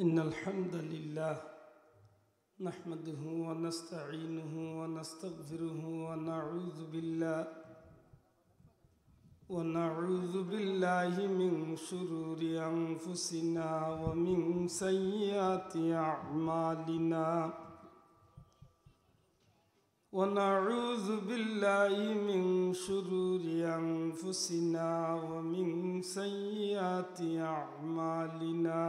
إن الحمد لله نحمده ونستعينه ونستغفره ونعوذ بالله ونعوذ بالله من شرور أنفسنا ومن سيئات أعمالنا. ونعوذ بالله من شرور أنفسنا ومن سيئات أعمالنا.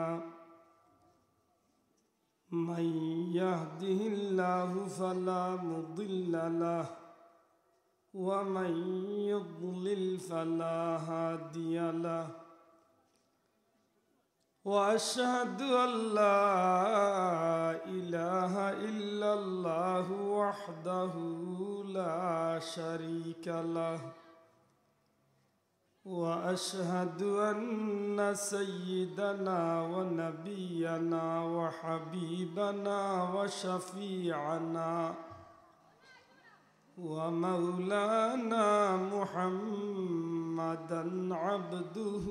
من يهده الله فلا مضل له ومن يضلل فلا هادي له. وأشهد أن لا إله إلا الله وحده لا شريك له. وأشهد أن سيدنا ونبينا وحبيبنا وشفيعنا ومولانا محمدا عبده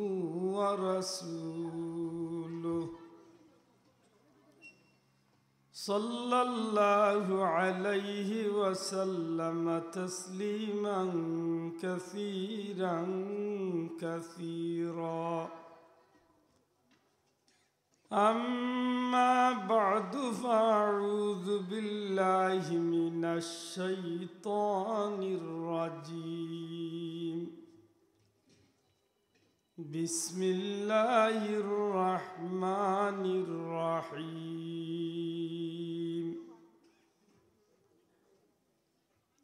ورسوله. صلى الله عليه وسلم تسليما كثيرا كثيرا. أما بعد فأعوذ بالله من الشيطان الرجيم. بسم الله الرحمن الرحيم.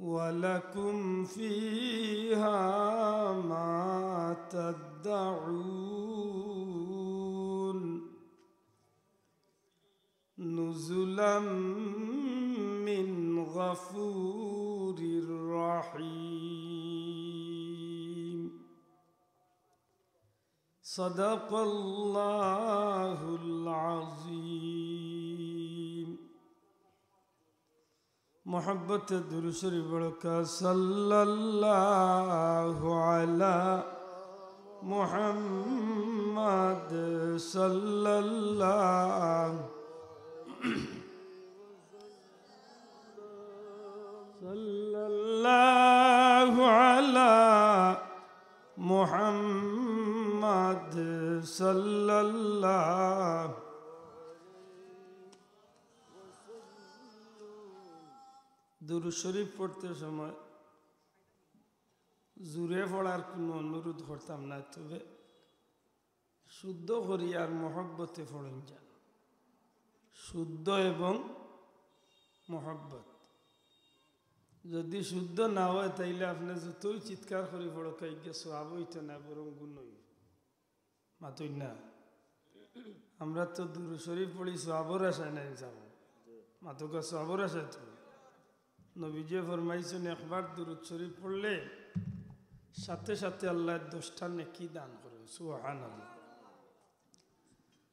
ولكم فيها ما تدعون. نزلا من غفور رحيم. صدق الله العظيم. محبت درسری بڑکا صلی اللہ على محمد صلی اللہ صلی اللہ على محمد صلی اللہ দুরু শরীফ পড়তে সময় জুড়ে পড়ার কোনো অনুরোধ করতাম না, তবে শুদ্ধ করি আর মহব্বতে পড়েন যান। শুদ্ধ এবং মহব্বত। যদি শুদ্ধ না হয়, তাইলে আপনি যতই চিৎকার করে পড়ো কাই গেছো আবইটা না, বরং গুণ মাতুই না, আমরা তো দূর শরীফ পড়ি সোয়াবর আশায় নাই যাব। মাতুকা সোয়াবর আশায় তো নবীজে ফরমাইছেন, একবার দুরুদ শরীফ পড়লে সাথে সাথে আল্লাহ দশটা নেকি দান করে সুহান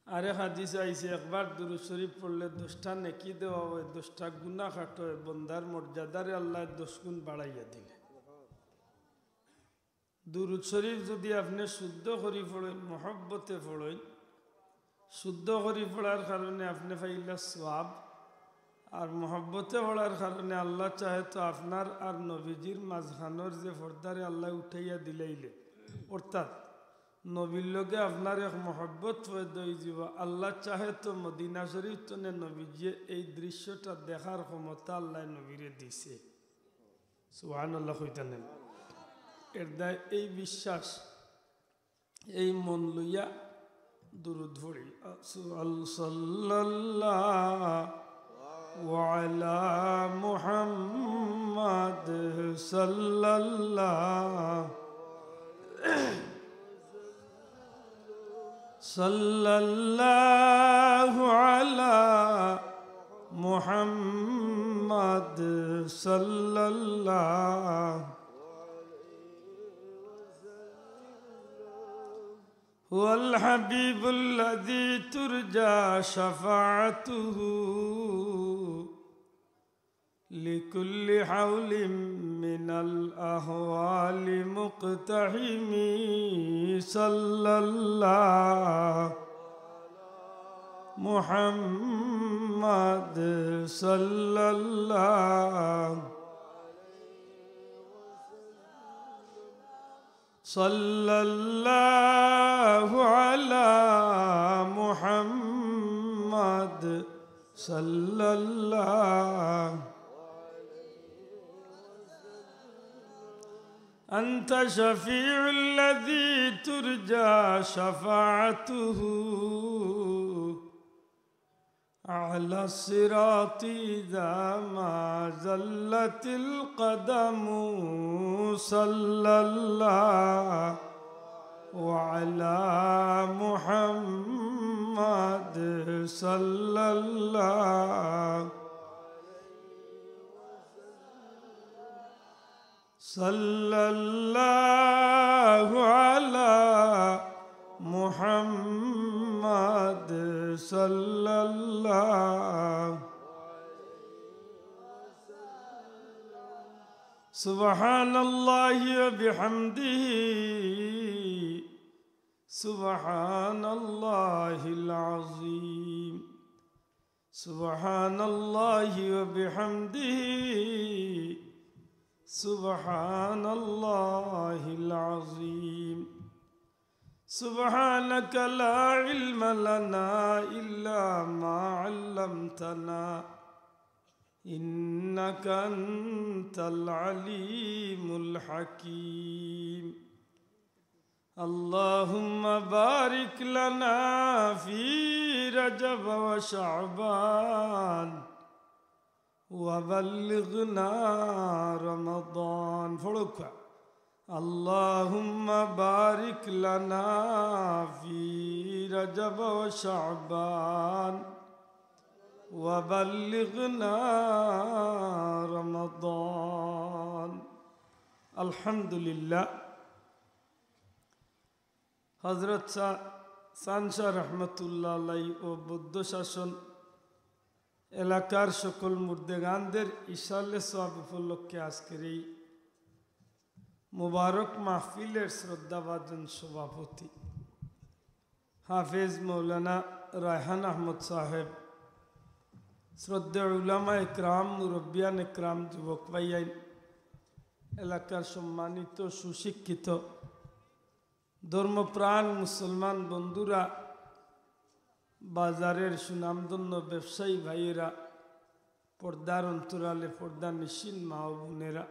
আরে হাদিস আইসে একবার দুরুদ শরীফ পড়লে দশটা নেকি দেওয়া হয়, দশটা গুণা খাটো হয়, বন্দার মর্যাদারে আল্লাহ দশ গুণ বাড়াইয়া দিলে। দুরুদ শরীফ যদি আপনি শুদ্ধ করি পড়েন, মহব্বতে পড়েন, শুদ্ধ করি পড়ার কারণে আপনি পাইলে সোয়াব আর মহব্বতে পড়ার কারণে আল্লাহ চাহে তো আপনার আর নবীজির মাঝখানোর যে ফর্দারে আল্লাহ উঠাইয়া দিলাইলে। অর্থাৎ নবীর লগে আপনার এক মহব্বত দই যাব আল্লাহ চাহে তো মদিনা শরীফ তনে নবীজিয়ে এই দৃশ্যটা দেখার ক্ষমতা আল্লাহ নবীরে দিছে। সুহান আল্লাহ হইতানেন এর দায় এই বিশ্বাস, এই মন লইয়া দুরুদ ভরি সাল্লাল্লাহ وعلى محمد صلى الله صلى الله على محمد صلى الله هو الحبيب الذي ترجى شفاعته لكل حول من الأهوال مقتحم صلى الله محمد صلى الله صلى الله على محمد صلى الله أنت شفيع الذي ترجى شفاعته. على الصراط إذا ما زلت القدم صلى الله وعلى محمد صلى الله صلى الله على محمد صلى الله سبحان الله وبحمده. سبحان الله العظيم. سبحان الله وبحمده. سبحان الله العظيم سبحانك لا علم لنا إلا ما علمتنا. إنك أنت العليم الحكيم اللهم بارك لنا في رجب وشعبان وبلغنا رمضان فرقا اللهم بارك لنا في رجب وشعبان وبلغنا رمضان الحمد لله হজরত সানসা রহমতুল্লাহ আলাই ও বৌদ্ধ শাসন এলাকার সকল মুর্দেগানদের ইশালে সব উপলক্ষে আজকের এই মুবারক মাহফিলের শ্রদ্ধাভাজন সভাপতি হাফেজ মৌলানা রায়হান আহমদ সাহেব, শ্রদ্ধা উলামা একরাম, মুরব্বিয়ান একরাম, যুবক ভাইয়াইন এলাকার সম্মানিত সুশিক্ষিত, ধর্মপ্রাণ মুসলমান বন্ধুরা বাজারের সুনামধন্য ব্যবসায়ী ভাইয়েরা, পর্দার অন্তরালে পর্দা নিশিন মা বোনেরা,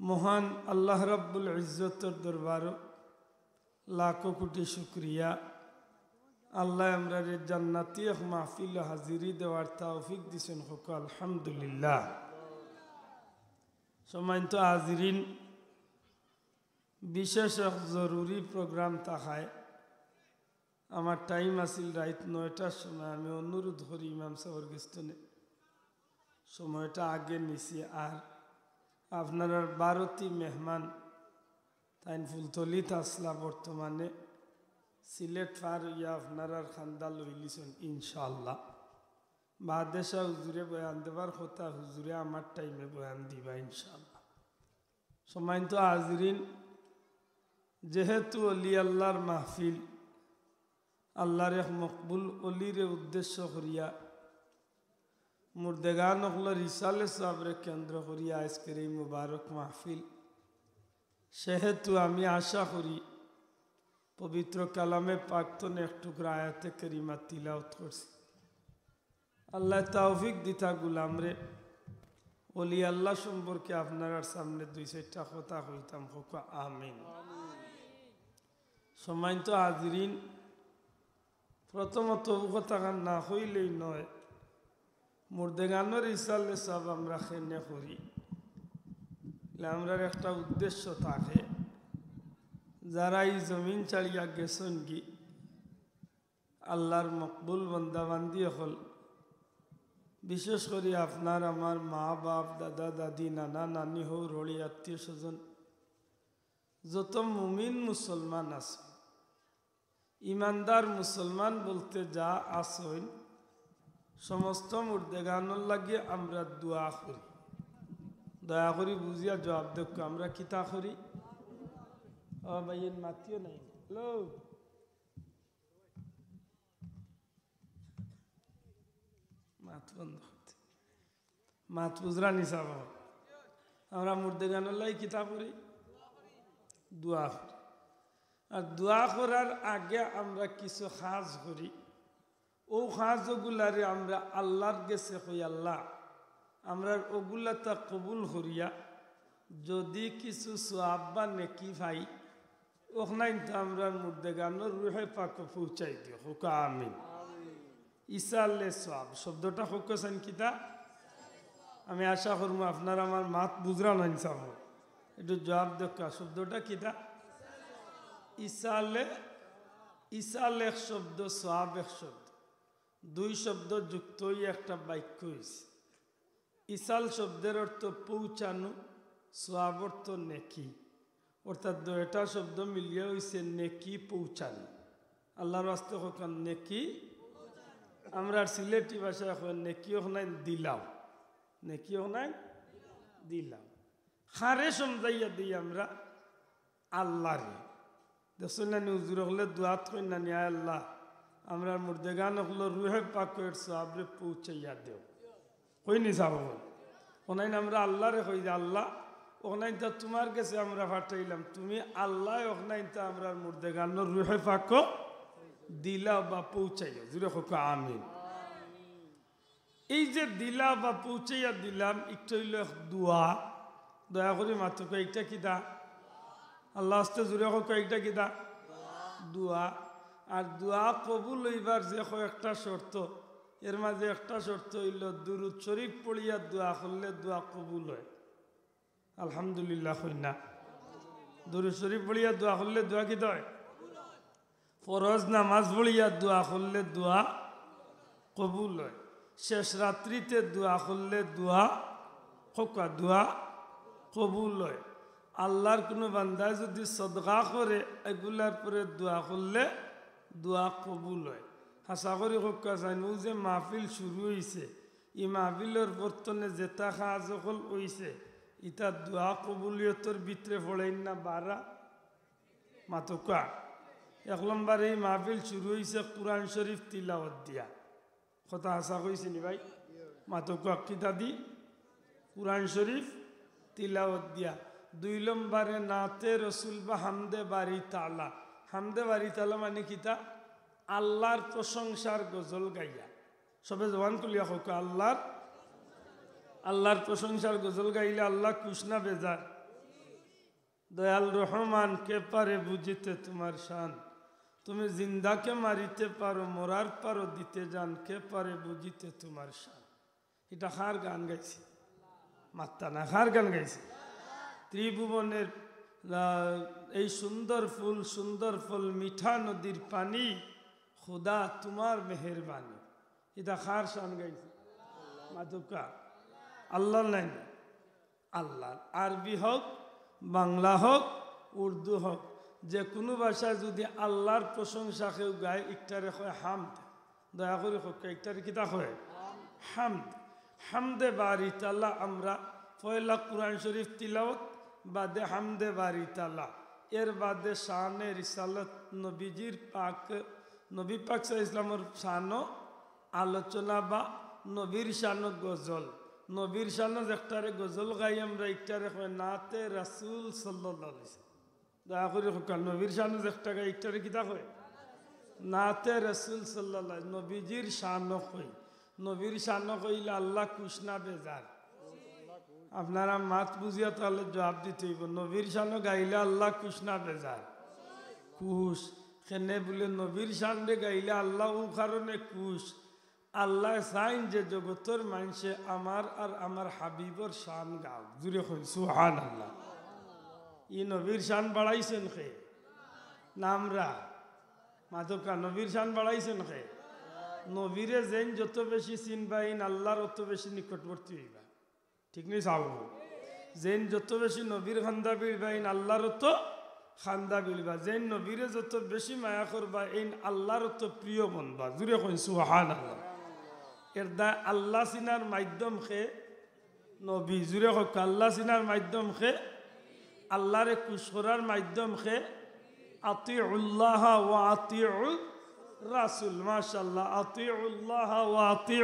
মহান আল্লাহ রাব্বুল ইজ্জতর দরবার লাখো কোটি শুক্রিয়া। আল্লাহ আমরার জান্নাতি মাহফিল হাজিরি দেওয়ার তৌফিক দিছেন হোক, আলহামদুলিল্লাহ। তো হাজিরিন, বিশেষ এক জরুরি প্রোগ্রাম তাকায় আমার টাইম আছিল রাইত নয়টার সময়, আমি অনুরোধ করি ইমাম সাহর গেস্তনে সময়টা আগে নিছি আর আপনার বারোটি মেহমান তাই ফুলতলিত আসলা বর্তমানে। সিলেট ফার ইয়া আপনার খান্দা লইলিছেন ইনশাল্লাহ বাদেশা হুজুরে বয়ান দেবার কথা, হুজুরে আমার টাইমে বয়ান দিবা ইনশাল্লাহ সময় তো হাজরিন, যেহেতু অলি আল্লাহর মাহফিল আল্লাহর মকবুল অলিরে উদ্দেশ্য করিয়া, মুর্দেগান হকলার ইসালে সাবরে কেন্দ্র করিয়া আজকের এই মুবারক মাহফিল। সেহেতু আমি আশা করি, পবিত্র কালামে প্রাক্তন একটু আয়াতে করিমা তিলাওত করছি। আল্লাহ তাওফিক দিতা গুলামরে, অলি আল্লাহ সম্পর্কে আপনার সামনে দুই চারটা কথা হইতাম হোক, আমিন। সময় তো হাজিরিন। প্রথমত কথা না হইলেই নয় মুর্দেগানোর ইসালে সব আমরা খেনে করি। আমরা একটা উদ্দেশ্য থাকে, যারা এই জমিন ছাড়িয়া গেছেন কি, আল্লাহর মকবুল বন্দাবান্দি হল। বিশেষ করে আপনার আমার মা বাপ, দাদা, দাদি, নানা, নানি হৌ, রড়ি, আত্মীয় স্বজন, যত মুমিন মুসলমান আছে ইমানদার মুসলমান বলতে যা আসইন সমস্ত মুর্দেগানোর লাগে আমরা দোয়া করি। দয়া করি বুঝিয়া জবাব দেখ আমরা কিতা করি? ও ভাইয়ের মাতিও নাই। হ্যালো? মাত বন্ধ মাত বুঝরা নিসাব আমরা মুর্দেগানোর লাগে কিতা করি? দোয়া করি। আর দোয়া করার আগে আমরা কিছু সাজ করি। ও সাজগুলারে আমরা আল্লাহর গেছে কই আল্লাহ আমরা ওগুলা তা কবুল করিয়া যদি কিছু সোয়াব বা নেকি ভাই ওখানে তো আমরা মুর্দে গানোর রুহে পাক পৌঁছাই দিও হুকা আমিন। ইসাল্লে সোয়াব শব্দটা হুকেছেন কিতা আমি আশা করব আপনার আমার মাত বুঝরা নাই চাব একটু জবাব দেখা শব্দটা কিতা ইসালে ইসাল এক শব্দ সোয়াব এক শব্দ। দুই শব্দ যুক্তই একটা বাক্য হয়েছে ইসাল শব্দের অর্থ পৌঁছানো সোয়াব অর্থ নেকি। অর্থাৎ দুটা শব্দ মিলিয়ে হয়েছে নেকি পৌঁছানো। আল্লাহর রাস্তে হকান নেকি। আমরা সিলেটি ভাষায় এখন নেকিও নাই, দিলাম। নেকিও নাই, দিলাম। হারে সমজাইয়া দিই আমরা, আল্লাহরে। দেখুন না উজুর হলে দুয়াত কই না নিয়া আল্লাহ, আমরা মুর্দেগান হলো রুহে পাকের সাবরে পৌঁছাইয়া দেও। কই সাব ওনাইন আমরা আল্লাহরে কই যে, আল্লাহ ওনাইন তা তোমার কাছে আমরা ফাটাইলাম তুমি আল্লাহ ওনাইন তা আমরা মুর্দেগান রুহে পাক দিলা বা পৌঁছাইয়া জুড়ে হোক আমিন। এই যে দিলা বা পৌঁছাইয়া দিলাম, একটু হইল দোয়া। দয়া করে মাত্র কয়েকটা কিতা আল্লাহ আস্তে জুড়ে হোক কয়েকটা কিতা দোয়া। আর দোয়া কবুল হইবার যে কয়েকটা শর্ত, এর মাঝে একটা শর্ত হইল, দুরুদ শরীফ পড়িয়া দোয়া করলে দোয়া কবুল হয়। আলহামদুলিল্লাহ হই না দুরুদ শরীফ পড়িয়া দোয়া করলে দোয়া কি হয়? ফরজ নামাজ পড়িয়া দোয়া করলে দোয়া কবুল হয়। শেষ রাত্রিতে দোয়া করলে দোয়া, খোকা দোয়া কবুল হয়। আল্লাহর কোনো বান্দায় যদি সদগা করে, এগুলার পরে দোয়া করলে দোয়া কবুল হয়। হাসা করে হোকা জানু যে মাহফিল শুরু হয়েছে ই মাহফিলের বর্তনে যেটা কাজ হল হইছে ইটা দোয়া কবুলিয়তর ভিতরে পড়েন না বারা। মাতকা, এক নম্বর এই মাহফিল শুরু হয়েছে কোরআন শরীফ তিলাওয়াত দিয়া। কথা হাসা কইছে নি ভাই? মাতকা কিতা দি? কোরআন শরীফ তিলাওয়াত দিয়া। দুই নম্বরে নাতে রসুল বা হামদে বাড়ি তালা হামদে বাড়ি তালা মানে কিতা আল্লাহর প্রশংসার গজল গাইয়া। সবে জবান কলিয়া হোক আল্লাহর? আল্লাহর প্রশংসার গজল গাইলে আল্লাহ কৃষ্ণা বেজার? দয়াল রহমান, কে পারে বুঝিতে তোমার শান? তুমি জিন্দাকে মারিতে পারো, মরার পারো, দিতে যান, কে পারে বুঝিতে তোমার শান? এটা হার গান গাইছে। মাত্তা না হার গান গাইছে। ত্রিভুবনের এই সুন্দর ফুল সুন্দর ফুল, মিঠা নদীর পানি, খুদা তোমার মেহরবানি। এটা খার শান গাইছে? মাধুকা আল্লাহ নাই আল্লাহ আরবি হোক, বাংলা হোক, উর্দু হোক, যে কোনো ভাষায় যদি আল্লাহর প্রশংসা কেউ গায়, একটারে হয় হামদ। দয়া করে হোক একটারে কিতা হয় হামদ। হামদে বাড়ি তাল্লা আমরা পয়লা কোরআন শরীফ তিলাওত বাদে হামদে বাড়ি তালা। এর বাদে শানে রিসালত নবীজির পাক, নবী পাক ইসলামের শানো আলোচনা বা নবীর শানো গজল। নবীর শানো একটারে গজল গাই আমরা একটারে হয় নাতে রাসুল সাল্লাহ দয়া করে নবীর শানো একটা গাই একটারে কিতা হয় নাতে রসুল সাল্লাহ নবীজির শানো কই। নবীর শানো কইলে আল্লাহ কৃষ্ণা বেজার। আপনারা মাত বুঝিয়া তাহলে জবাব দিতে হইব। নবীর শানো গাইলে আল্লাহ কৃষ্ণা বেজার? কুশ খেনে বলে নবীর শানে গাইলে আল্লাহ ও কারণে কুশ আল্লাহ চাইন যে জগতর মানুষে আমার আর আমার হাবিবর শান গাও জুড়ে হই সুহান আল্লাহ ই নবীর শান বাড়াইছেন খে নামরা। মাধবকা নবীর শান বাড়াইছেন খে নবীরে যেন যত বেশি চিনবাইন, আল্লাহর অত বেশি নিকটবর্তী হইবা। ঠিক নেই চাব যেন যত বেশি নবীর খান্দা বিড়বাইন আল্লাহর অত খান্দা বিলবা যেন নবীরে যত বেশি মায়া করবা এই আল্লাহর অত প্রিয় বনবা। জুড়ে কইন সুহান আল্লাহ এর দা আল্লাহ চিনার মাধ্যম খে নবী। জুড়ে হোক আল্লাহ চিনার মাধ্যম খে, আল্লাহরে কুশ করার মাধ্যম খে আতি উল্লাহ ও আতি রাসুল। মাশাল্লাহ আতি উল্লাহ ও আতি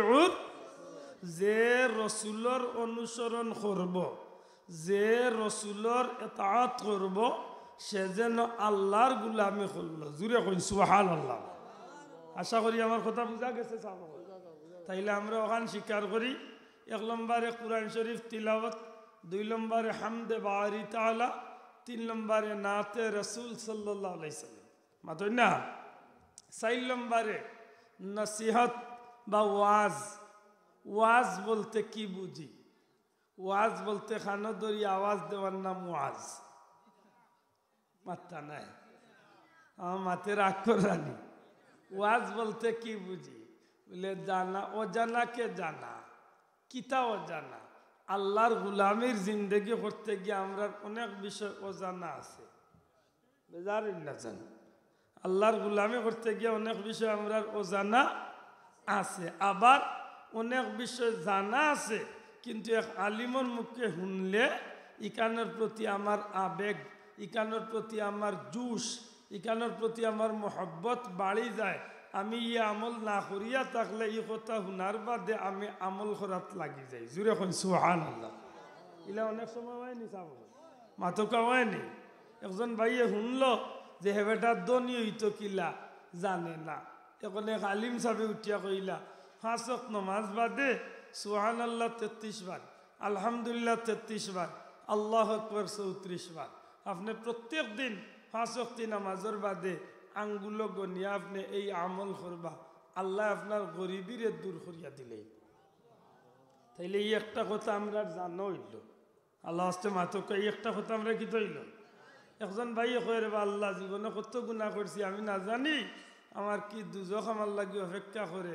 যে রসুলর অনুসরণ করব যে রসুলর এতাত করব সে যেন আল্লাহর গুলামি করল জুড়ে কইন সুহান আল্লাহ আশা করি আমার কথা বুঝা গেছে তাইলে আমরা ওখান স্বীকার করি, এক নম্বরে কোরআন শরীফ তিলাওয়াত, দুই নম্বরে হামদে বাড়ি তালা তিন নম্বরে নাতে রসুল সাল্লাহ আলাইসাল্লাম না? চার নম্বরে নসিহত বা ওয়াজ। ওয়াজ বলতে কি বুঝি? ওয়াজ বলতে খানো খানদরি আওয়াজ দেওয়ার নাম ওয়াজ। মাত্রা নাই। আমার মাতের আক্ষর রানি ওয়াজ বলতে কি বুঝি? বলে, জানা অজানাকে জানা? কিতা অজানা? আল্লাহর গুলামির জিন্দগি করতে গিয়ে আমরা অনেক বিষয় অজানা আছে। বেজার না জান? আল্লাহর গুলামি করতে গিয়ে অনেক বিষয় আমরা অজানা আছে। আবার অনেক বিষয় জানা আছে, কিন্তু এক আলিমর মুখে শুনলে ইকানের প্রতি আমার আবেগ, ইকানোর প্রতি আমার জুস, ইকানোর প্রতি আমার মহব্বত বাড়ি যায়। আমি ই আমল না করিয়া থাকলে ই কথা শুনার বাদে আমি আমল করাত লাগি যাই। জুড়ে এখন সুহান আল্লাহ ইলা অনেক সময় হয়নি চাব মাতকা হয়নি একজন ভাইয়ে শুনল যে হেবেটা দনি হইতো কিলা? জানে না। এখন এক আলিম সাবে উঠিয়া কইলা হাসক নমাজ বাদে সুহান আল্লাহ তেত্রিশ বার, আলহামদুলিল্লাহ তেত্রিশ বার, আল্লাহ আকবর চৌত্রিশ বার। আপনি প্রত্যেক দিন অক্তি নামাজের বাদে আঙ্গুলো গনিয়া আপনি এই আমল করবা। আল্লাহ আপনার গরিবিরে দূর করিয়া দিলে। তাইলে এই একটা কথা আমরা জানো হইল। আল্লাহ আসতে মাতক এই একটা কথা আমরা কি তৈল একজন ভাই কয়ে রে, আল্লাহ, জীবনে কত গুণা করছি, আমি না জানি আমার কি দুজক আমার লাগি অপেক্ষা করে।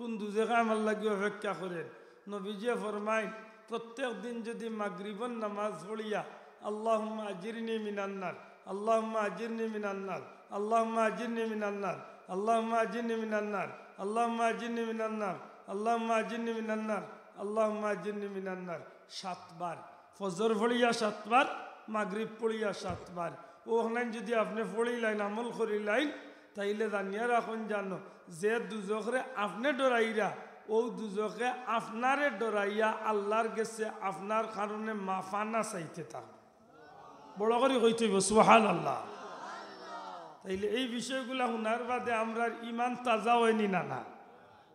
কোন দুজেকা আমার লাগে অপেক্ষা করেন? নবীজে ফরমাই প্রত্যেক দিন যদি মাগরিবন নামাজ পড়িয়া আল্লাহ আজিরনি মিনান্নার আল্লাহ আজিরনি মিনান্নার আল্লাহ আজিরনি মিনান্নার আল্লাহ আজিরনি মিনান্নার আল্লাহ আজিরনি মিনান্নার আল্লাহ আজিরনি মিনান্নার আল্লাহ আজিরনি মিনান্নার সাতবার ফজর ফড়িয়া সাতবার মাগরিব পড়িয়া সাতবার ওখানে যদি আপনি ফড়ি লাইন আমল করি লাইন তাইলে জানিয়া রাখুন জানো, যে দুজকরে আপনি ডরাইরা ও দুজকে আপনারে ডরাইয়া আল্লাহর গেছে আপনার কারণে মাফানা চাইতে থাকবে। বড় করে কইতে সুহান আল্লাহ তাইলে এই বিষয়গুলা শোনার বাদে আমরা ইমান তাজা হয়নি না না?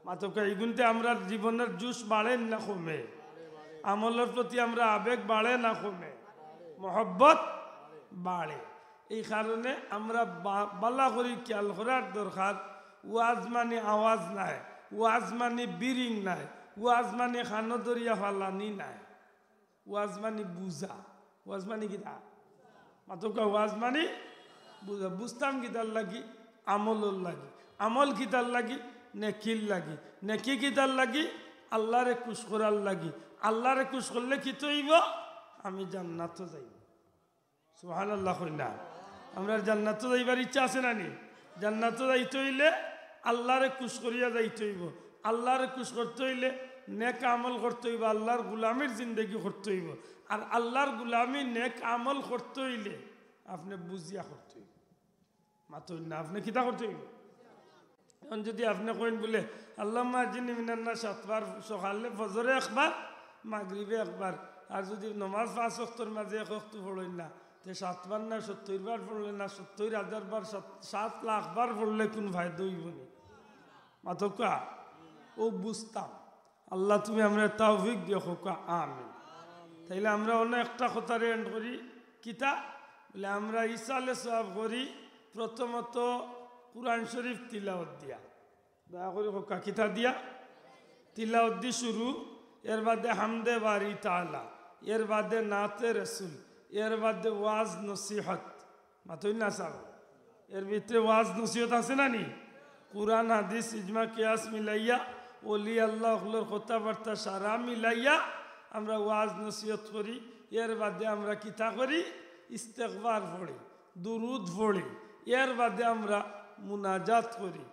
মাতকে এইগুনতে আমরা জীবনের জুস বাড়েন না কমে। আমলের প্রতি আমরা আবেগ বাড়ে না কমে। মহব্বত বাড়ে। এই কারণে আমরা বালা করি খেয়াল করার দরকার, ওয়াজ মানে আওয়াজ নাই, ওয়াজ মানে বিরিং নাই, ওয়াজ মানে খানো দরিয়া ফালানি নাই। ওয়াজ মানে বুঝা ওয়াজ মানে কি মাতকা ওয়াজ মানে বুঝা বুঝতাম কিতার লাগি? আমলর লাগি। আমল কিতার লাগি? নেকির লাগি। নেকি কিতার লাগি? আল্লাহরে কুশ করার লাগি। আল্লাহরে কুশ করলে কি তৈব? আমি জান্নাত যাইব। সুহান আল্লাহ না আমরা জান্নাত যাইবার ইচ্ছা আছে না নি? জান্নাত যাইতে হইলে আল্লাহরে কুশ করিয়া যাইতে হইব। আল্লাহরে কুশ করতে হইলে নেক আমল করতে হইব, আল্লাহর গুলামির জিন্দগি করতে হইব। আর আল্লাহর গুলামি নেক আমল করতে হইলে আপনি বুঝিয়া করতে হইব। মাত্র না, আপনি কিতা করতে হইব? এখন যদি আপনি কইন বলে আল্লাহ মাজিনী মিনান্না সাতবার সকালে ফজরে একবার, মাগরিবে একবার, আর যদি নমাজ পাঁচ অক্তর মাঝে এক অক্ত পড়লেন না তে সাতবার না সত্তর বার পড়লে না সত্তর হাজার বার সাত লাখ বার পড়লে কোন ভাই দইব নি? মাতকা, ও বুঝতাম। আল্লাহ তুমি আমরা তাওফিক দিও হোকা আমি তাইলে আমরা অন্য একটা কথা এন্ড করি, কিতা? বলে আমরা ইসালে সব করি, প্রথমত কোরআন শরীফ তিলাওয়াত দিয়া। দয়া করি হোকা কিতা দিয়া? তিলাওয়াত দি শুরু, এর বাদে হামদে বাড়ি তালা এর বাদে নাতে রসুল। এর বাদে ওয়াজ নসিহত মাথই না সাব এর ভিতরে ওয়াজ নসিহত আছে না নি? কোরআন, হাদিস, ইজমা, কিয়াস মিলাইয়া, ওলি আল্লাহ হলোর কথাবার্তা সারা মিলাইয়া আমরা ওয়াজ নসিহত করি, এর বাদে আমরা কিতা করি? ইস্তেকবার পড়ি, দুরুদ পড়ি, এর বাদে আমরা মুনাজাত করি।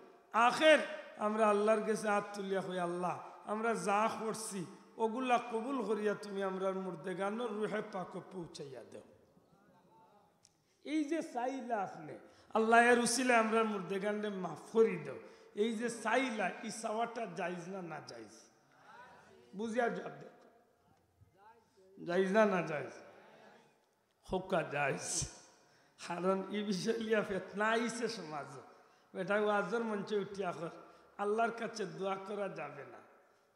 আখের আমরা আল্লাহর কাছে হাত তুলিয়া হই আল্লাহ, আমরা যা করছি ওগুলা কবুল করিয়া তুমি আমরা মুর্দেগানোর রুহে পাক পৌঁছাইয়া দেও। এই যে চাইলা আপনি, আল্লাহ এর উসিলে আমরা মুর্দেগানে মাফ করি দেও। এই যে চাইলা এই চাওয়াটা যাইজ না না যাইজ বুঝিয়া জবাব দেও যাইজ না না যাইজ হোকা যাইজ কারণ এই বিষয় লিয়া ফেতনা আইসে সমাজ। বেটা ওয়াজর মঞ্চে উঠিয়া কর, আল্লাহর কাছে দোয়া করা যাবে না।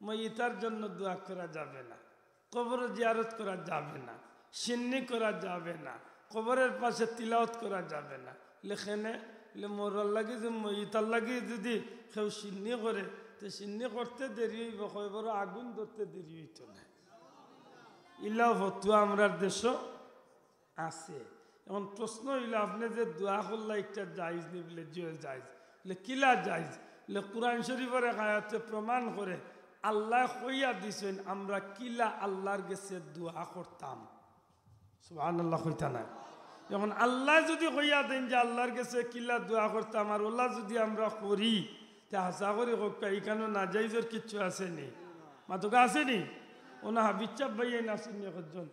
মইতার জন্য দোয়া করা যাবে না। কবর জিয়ারত করা যাবে না। সিন্নি করা যাবে না। কবরের পাশে তিলাওত করা যাবে না। লেখেনে মোরর লাগে যে, মইতার লাগে যদি কেউ সিন্নি করে, তো সিন্নি করতে দেরি হইব কবর আগুন ধরতে দেরি হইত না। ইলাও ফতুয়া আমরার দেশ আছে। এখন প্রশ্ন হইল, আপনি যে দোয়া করলা একটা জায়জ নি বলে জিও বলে কিলা জায়জ? বলে কোরআন শরীফের আয়াতে প্রমাণ করে আল্লাহ কইয়া দিছেন, আমরা কিলা আল্লাহর গেছে দোয়া করতাম। সুহান আল্লাহ কইতা না যখন আল্লাহ যদি কইয়া দেন যে আল্লাহর গেছে কিলা দোয়া করতাম, আর ওল্লাহ যদি আমরা করি, তা হাসা করি হোক এখানে না যাইজর কিচ্ছু আসেনি মাতুকা আসেনি ওনা হাবিচাপ ভাইয়াই না আসেনি একজন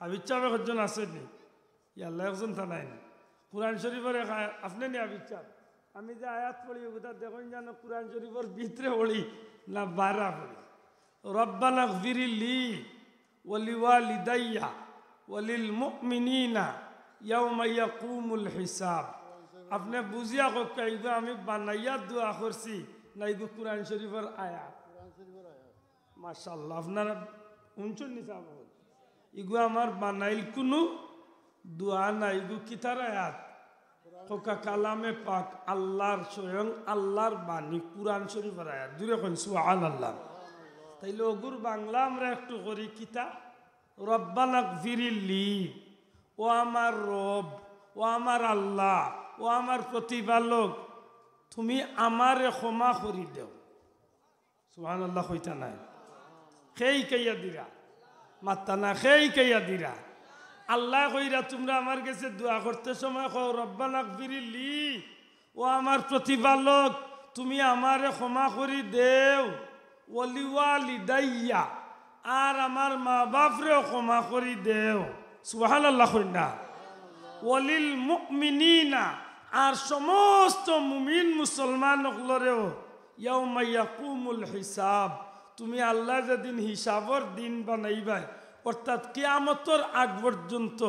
হাবিচাপ একজন আসেনি আল্লাহ একজন নাই কোরআন শরীফের আপনি নি হাবিচাপ আমি যে আয়াত পড়ি ওটা দেখুন জানো কোরআন শরীফের ভিতরে পড়ি না বারা পড়ি। রব্বানা ফিরিলি ওলি ওয়ালিদাইয়া ওয়ালিল মুমিনিনা ইয়াউমা ইয়াকুমুল হিসাব। আপনি বুঝিয়া কক ইগো আমি বানাইয়া দোয়া করছি, না ইগো কোরআন শরীফের আয়াত। মাশাআল্লাহ, আপনারা উনচুন নিসাব ইগো আমার বানাইল কোনো দোয়া না ইগো কিতার আয়াত? কোকা কালামে পাক আল্লাহর স্বয়ং আল্লাহর বাণী কোরআন শরীফের আয়াত দূরে কোন সুহান আল্লাহ তাইলে ওগুর বাংলা আমরা একটু করি কিতা রব্বানাক ফিরিল্লি ও আমার রব, ও আমার আল্লাহ, ও আমার প্রতিপালক, তুমি আমারে ক্ষমা করি দেও। সুহান আল্লাহ হইতা নাই? সেই কেয়া দিরা? মাত্তা না সেই কেয়া দিরা? আল্লাহ কইরা তোমরা আমার কাছে দোয়া করতে সময় কও রব্বানাক ফিরিলি ও আমার প্রতিপালক, তুমি আমারে ক্ষমা করি দেও। ওলিওয়ালি দাইয়া আর আমার মা বাপরেও ক্ষমা করি দেও। সুহান আল্লাহ না। ওলিল মুমিনিনা, আর সমস্ত মুমিন মুসলমান হলরেও ইয়াকুমুল হিসাব, তুমি আল্লাহ যেদিন হিসাবর দিন বানাইবাই অর্থাৎ কিয়ামতর আগ পর্যন্ত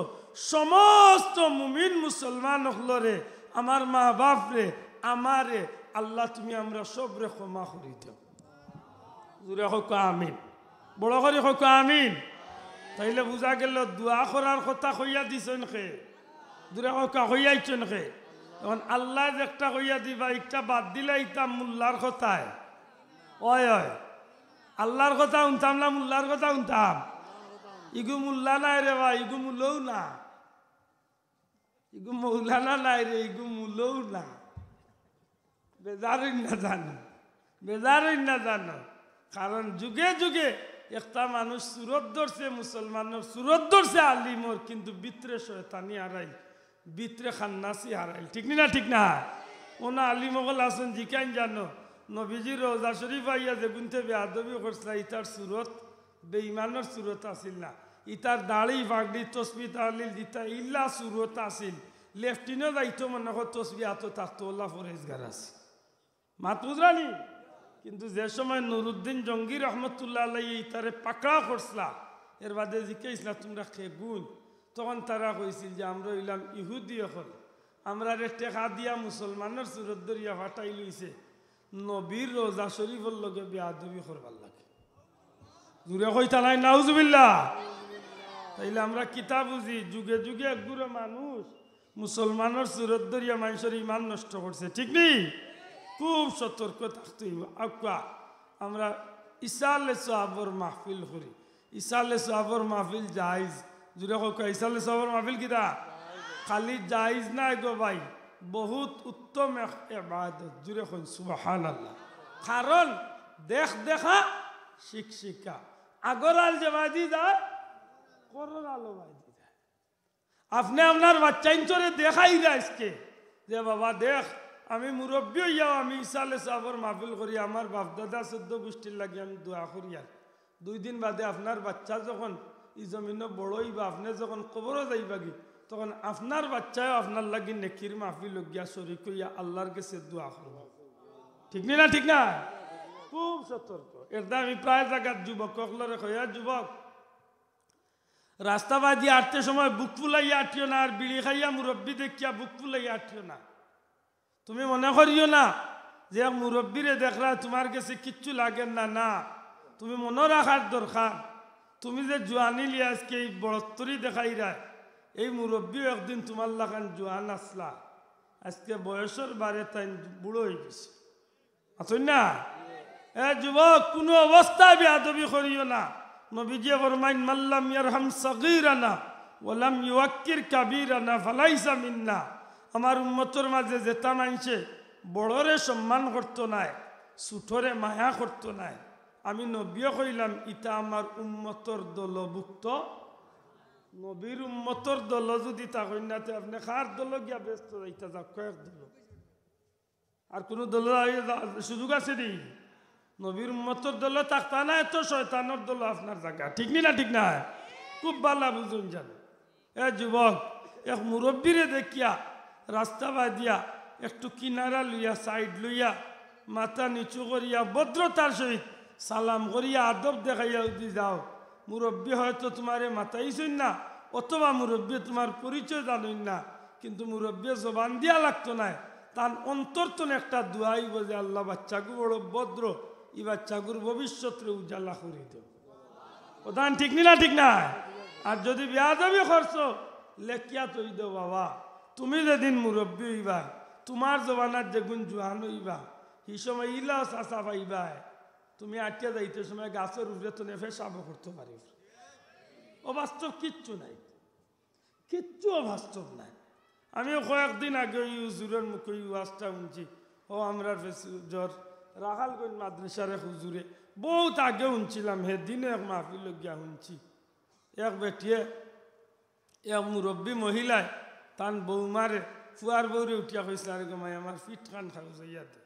সমস্ত মুমিন মুসলমান হলরে আমার মা বাপরে আমারে আল্লাহ তুমি আমরা সবরে ক্ষমা করি দেও। জুড়ে আমিন, বড় করে হোক আমিন। তাইলে বুঝা গেল দোয়া করার কথা কইয়া দিছেন খে দূরে হোক হইয়াইছেন খে তখন আল্লাহ একটা কইয়া দিবা, একটা বাদ দিলে ইটা মোল্লার কথায়। ওয় ওয় আল্লাহর কথা উনতাম না, মোল্লার কথা উনতাম ইগু মোল্লা নাই রে ভাই ইগু মূলও না। ইগু মৌলানা নাই রে ইগু মূলও না। বেজারই না জানো, বেজারই না জানো। কারণ যুগে যুগে একটা মানুষ সুরত ধরছে, মুসলমানের সুরত ধরছে, আলিমর কিন্তু বিত্রে শয়তানি হারাইল বিত্রে খান্নাসি হারাইল ঠিক না ঠিক না? ওনা আলিমগল আসেন জিকাইন জানো। নবীজি রোজা শরীফ আইয়া যে গুনতে বেআবি করছিল ইতার সুরত বেঈমানের সুরত আসিল না। ইতার দাড়ি, বাগড়ি, তসবি তাহলিল দিতা ইল্লা সুরত আসিল লেফটিনও যাইতো মনে হয় তসবি আতো থাকতো ওল্লা ফরেজগার আছে। মাত বুঝরানি কিন্তু যে সময় নুরুদ্দিন জঙ্গি রহমতুল্লাহ আলাই তারে পাকড়া করছিলা, এর বাদে জিকেছিলা তোমরা খে গুণ? তখন তারা কইছিল যে আমরা ইলাম ইহুদি এখন আমরা রে টেকা দিয়া মুসলমানের সুরত দরিয়া ফাটাই লইছে। নবীর রোজা শরীফের লগে বেয়াদবি করবার লাগে। জুড়ে কইতা নাই নাউজুবিল্লা তাইলে আমরা কিতাব বুঝি? যুগে যুগে একগুলো মানুষ মুসলমানের সুরত দরিয়া মানুষের ইমান নষ্ট করছে, ঠিক নেই? খুব সতর্ক থাকতে আকা আমরা ইসালে সাহাবর মাহফিল করি। ইসালে সাহাবর মাহফিল জাইজ জুড়ে কক ইসালে সাহাবর মাহফিল কিতা? খালি জাইজ নাই গো ভাই, বহুত উত্তম এবাদত জুড়ে হন সুবাহান আল্লাহ কারণ দেখ দেখা, শিখ শিক্ষা আগর আল যে বাজি যায় করর আলো বাজি যায়। আপনি আপনার বাচ্চা ইঞ্চরে দেখাই যায় যে বাবা, দেখ, আমি মুরব্বী হইয়াও আমি ইসালে সাবর মাহফিল করি, আমার বাপদাদা চোদ্দ গোষ্ঠীর লাগে আমি দোয়া করি আর। দুই দিন বাদে আপনার বাচ্চা যখন ই জমিন বড় হইবা, আপনি যখন কবরও যাইবা কি তখন আপনার বাচ্চাও আপনার লাগি নেকির মাহফিল গিয়া শরিক হইয়া আল্লাহর কাছে দোয়া করব। ঠিক না ঠিক না? খুব সতর্ক। এটা আমি প্রায় জায়গার যুবক, কখলরে কইয়া যুবক। রাস্তা বাজি আটতে সময় বুক ফুলাইয়া আটিও না, আর বিড়ি খাইয়া মুরব্বী দেখিয়া বুক ফুলাইয়া আটিও না। তুমি মনে করিও না যে মুরব্বীরে দেখলা তোমার কাছে কিচ্ছু লাগে না না। তুমি মনে রাখার দরকার। তুমি যে জোয়ানি আজকে এই বড়ত্তরি দেখাই রায় এই মুরব্বীও একদিন তোমার লাগান জোয়ান আসলা। আজকে বয়সের বারে তাই বুড়ো হয়ে গেছে। আসুন না? এ যুবক, কোনো অবস্থায় বেয়াদবি করিও না। নবীজি ফরমাইন, মাল্লাম ইয়ারহাম সগীরানা ওয়ালাম ইউয়াক্কির কাবীরানা, ফালাইসা মিন্না। আমার উম্মতর মাঝে যেতা মানছে বড়রে সম্মান করতো নাই, সুঠরে মায়া করতো নাই। আমি নবীও কইলাম, ইটা আমার উম্মতর দলভুক্ত। নবীর উম্মতর দল যদি তা কন্যাতে আপনি খার দল গিয়া ব্যস্ত? যাইতা যাক কয়েক দল। আর কোনো দল সুযোগ আছে নি? নবীর উম্মতর দলে থাকতা না, এত শয়তানোর দল আপনার জায়গা। ঠিক নি ঠিক না? খুব ভালো বুঝুন জানো এ যুবক, এক মুরব্বীরে দেখিয়া, রাস্তা বাদিয়া একটু কিনারা লইয়া, সাইড লইয়া, মাথা নিচু করিয়া, ভদ্রতার সহিত সালাম করিয়া, আদব দেখাইয়া যদি যাও। মুরব্বী হয়তো তোমারে মাথাইছই না, অথবা মুরব্বী তোমার পরিচয় জানুন না, কিন্তু মুরব্বী জবান দিয়া লাগতো না তার অন্তর্তন একটা দুয়াই বজে আল্লাহ বাচ্চাগু বড় ভদ্র ই বাচ্চাগুর ভবিষ্যৎরে উজালা করে দেব। প্রধান ঠিক না ঠিক না আর যদি বিয়া যাবি খরচ লেখিয়া তৈ দেও বাবা। তুমি যেদিন মুরব্বী হইবা, তোমার জবানার যেগুন জোয়ান হইবা, সেই সময় ইলা চাচা পাইবা তুমি আটিয়া যাইতে সময় গাছের উপরে তো নেফে সাব করতে পারি অবাস্তব কিচ্ছু নাই। কিচ্ছু অবাস্তব নাই। আমিও কয়েকদিন আগে ওই হুজুরের মুখে ওই ওয়াজটা শুনছি। ও আমরা জ্বর রাখালগঞ্জ মাদ্রাসার হুজুরে, বহুত আগে শুনছিলাম দিনে এক মাহফিল গিয়া শুনছি। এক বেটিয়ে, এক মুরব্বী মহিলায় তান বৌমারে ফুয়ার বৌরে উঠিয়া কইছিল আর গমাই আমার ফিট খান খাও যাইয়া দে।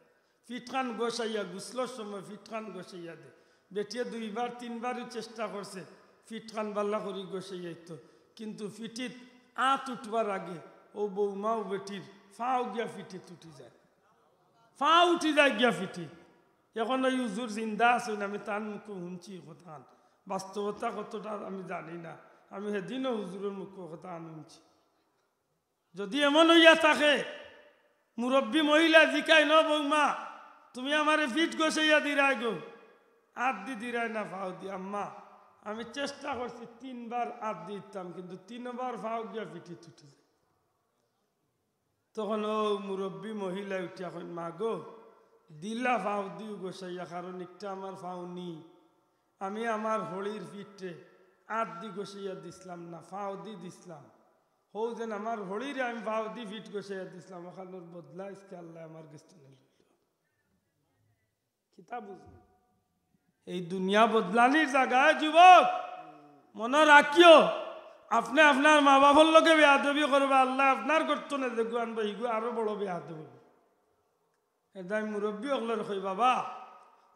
ফিট খান গোসাইয়া গুসলোর সময় ফিট খান গোসাইয়া দে। বেটিয়ে দুইবার, তিনবারই চেষ্টা করছে ফিট খান বাল্লা করি গোসাইয়াইতো কিন্তু ফিটিত আঁত উঠবার আগে ও বৌমা ও বেটির ফাও গিয়া ফিটিত উঠি যায়। ফা উঠি যায় গিয়া ফিটি এখন ওই উজুর জিন্দা আছেন, আমি তার মুখে শুনছি কথা। বাস্তবতা কতটা আমি জানি না। আমি সেদিনও হুজুরের মুখ কথা শুনছি। যদি এমন হইয়া থাকে, মুরব্বী মহিলা জিকাই ন বৌমা, তুমি আমারে ফিট গসাইয়া দিরাই গো। আট দি দিরাই না, ফাও দি। আম্মা, আমি চেষ্টা করছি তিনবার আট দিতাম, কিন্তু তিনবার ফাও গিয়া ফিটি তুটি তখন ও মুরব্বী মহিলা উঠিয়া কই মা গো দিলা ফাও দিও গোসাইয়া কারণ একটা আমার ফাও নি আমি আমার হলির ফিটে আট দি গোসাইয়া দিছিলাম না, ফাও দি দিছিলাম। হৌ যেন আমার হলিরে আমি ফাও দি ফিট গোসাইয়া দিছিলাম, ওখানোর বদলা ইসকে আল্লাহ আমার নিল কিতা বুঝলি? এই দুনিয়া বদলানির জায়গায় যুবক, মনে রাখিও, আপনি আপনার মা বাবার লোকে বেয়াদবি করবে, আল্লাহ আপনার করতো না দেখো আনব ইগু আরও বড় বেয়াদবি। আমি মুরব্বী হকলের কই বাবা।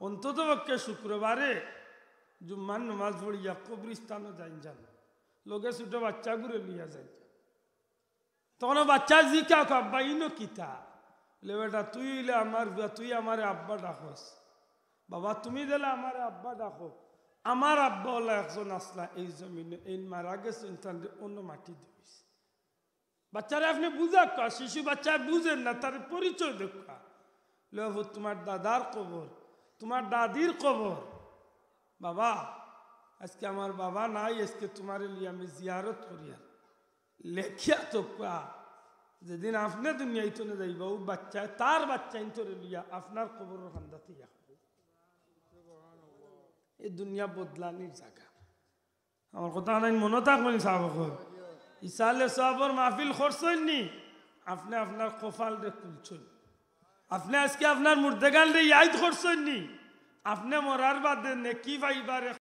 অন্তত পক্ষে শুক্রবারে জুম্মান নমাজ পড়িয়া কবরিস্তানও যাই যান লোকে ছোটো বাচ্চা ঘুরে লিয়া যাই তখন বাচ্চা জি কা, আব্বা, ইনো কিতা বলে, বেটা, তুই ইলে আমার তুই আমার আব্বা ডাকস। বাবা, তুমি দিলে আমার আব্বা ডাকো। আমার আব্বা হলো একজন আসলা, এই জমিনে, এই মারা তার অন্য মাটি দিস বাচ্চারা আপনি বুঝা কা শিশু বাচ্চা বুঝেন না, তার পরিচয় দেখা লেবু তোমার দাদার কবর, তোমার দাদির কবর। বাবা, আজকে আমার বাবা নাই, আজকে তোমার আমি জিয়ারত করিয়া লেখিয়া তো যেদিন আপনি দুনিয়ায় তো যাইবা, ও বাচ্চা, তার বাচ্চা ইন্তরে লিয়া আপনার কবর খান্দাতে ইয়া এই দুনিয়া বদলানির জায়গা। আমার কথা নাই, মনে থাকবেন সাহাব ইসালে সাহাবর মাহফিল খরচনি আপনি আপনার কপাল রে খুলছেন আপনি আজকে আপনার মুর্দেগাল রে ইয়াদ করছেন নি? আপনি মরার বাদে নেকি পাইবার